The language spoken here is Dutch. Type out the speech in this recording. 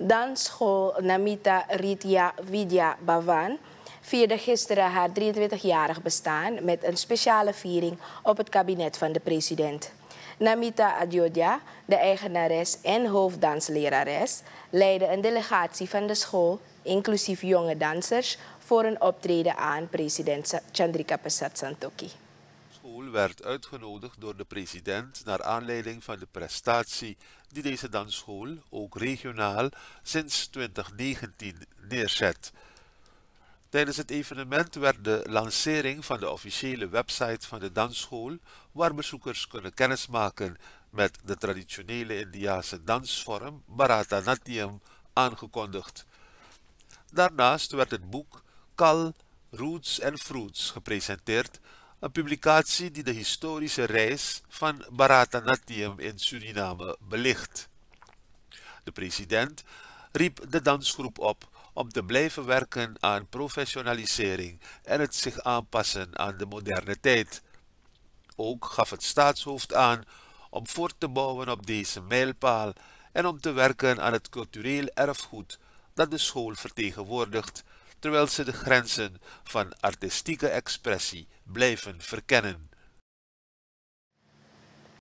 Dansschool Namita Ritya Vidya Bhavan vierde gisteren haar 23-jarig bestaan met een speciale viering op het kabinet van de president. Namita Adjodja, de eigenares en hoofddanslerares, leidde een delegatie van de school, inclusief jonge dansers, voor een optreden aan president Chandrika Persat Santokhi. Werd uitgenodigd door de president naar aanleiding van de prestatie die deze dansschool, ook regionaal, sinds 2019 neerzet. Tijdens het evenement werd de lancering van de officiële website van de dansschool, waar bezoekers kunnen kennismaken met de traditionele Indiase dansvorm Bharatanatyam, aangekondigd. Daarnaast werd het boek Kal, Roots and Fruits gepresenteerd, een publicatie die de historische reis van Bharatanatyam in Suriname belicht. De president riep de dansgroep op om te blijven werken aan professionalisering en het zich aanpassen aan de moderne tijd. Ook gaf het staatshoofd aan om voort te bouwen op deze mijlpaal en om te werken aan het cultureel erfgoed dat de school vertegenwoordigt, terwijl ze de grenzen van artistieke expressie blijven verkennen.